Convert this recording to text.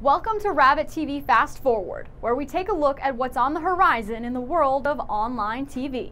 Welcome to Rabbit TV Fast Forward, where we take a look at what's on the horizon in the world of online TV.